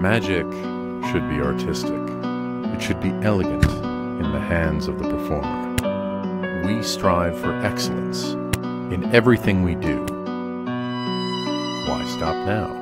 Magic should be artistic. It should be elegant in the hands of the performer. We strive for excellence in everything we do. Why stop now?